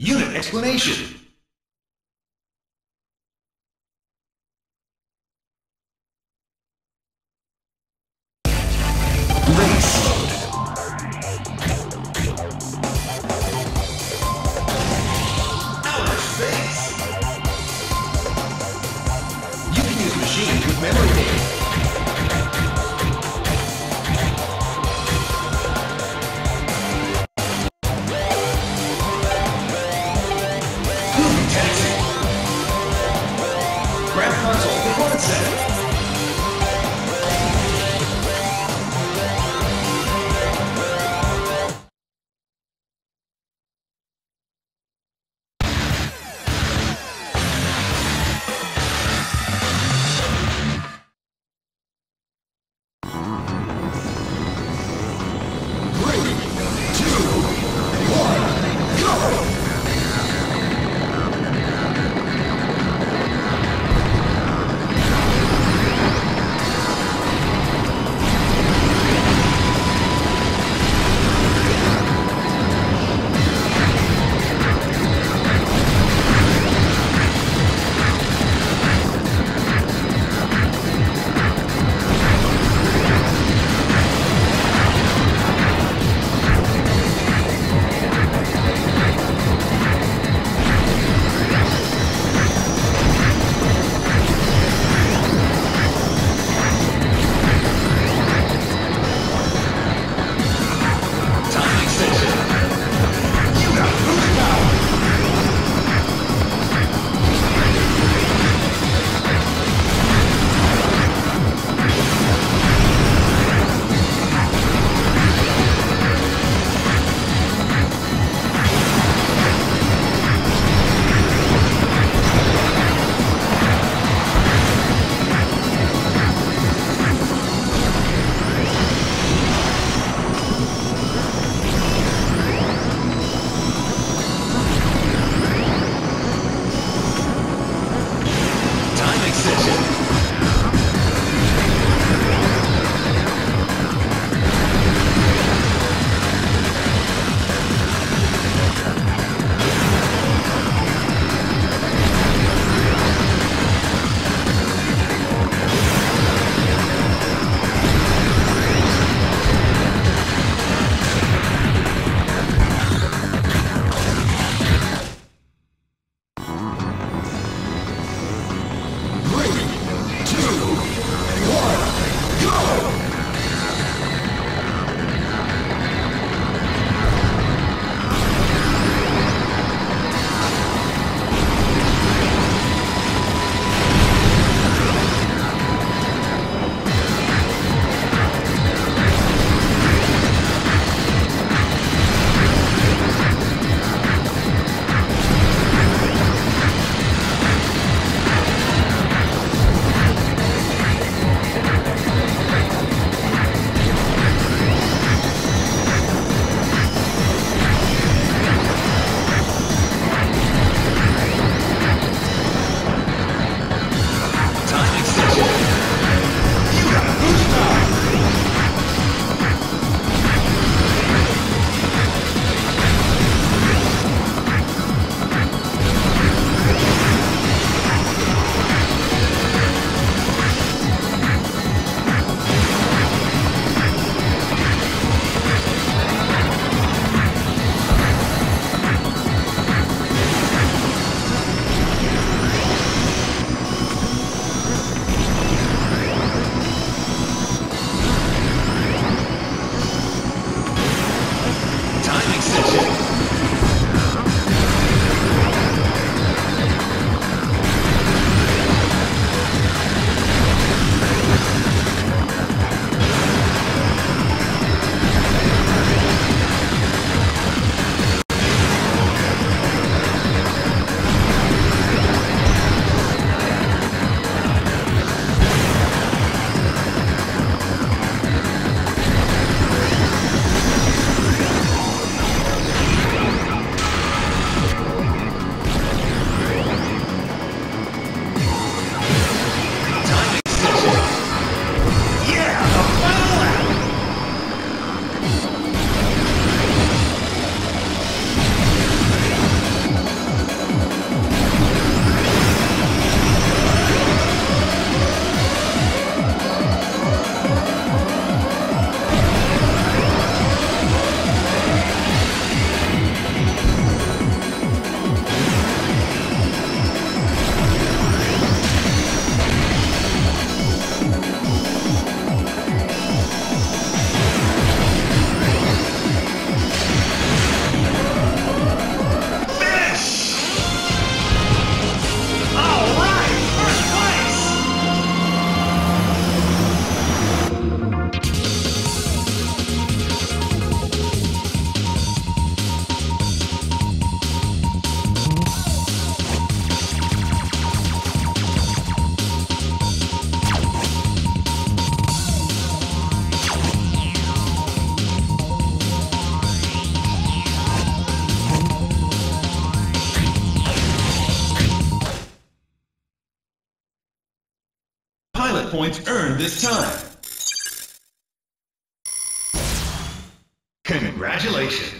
Unit explanation. Points earned this time. Congratulations.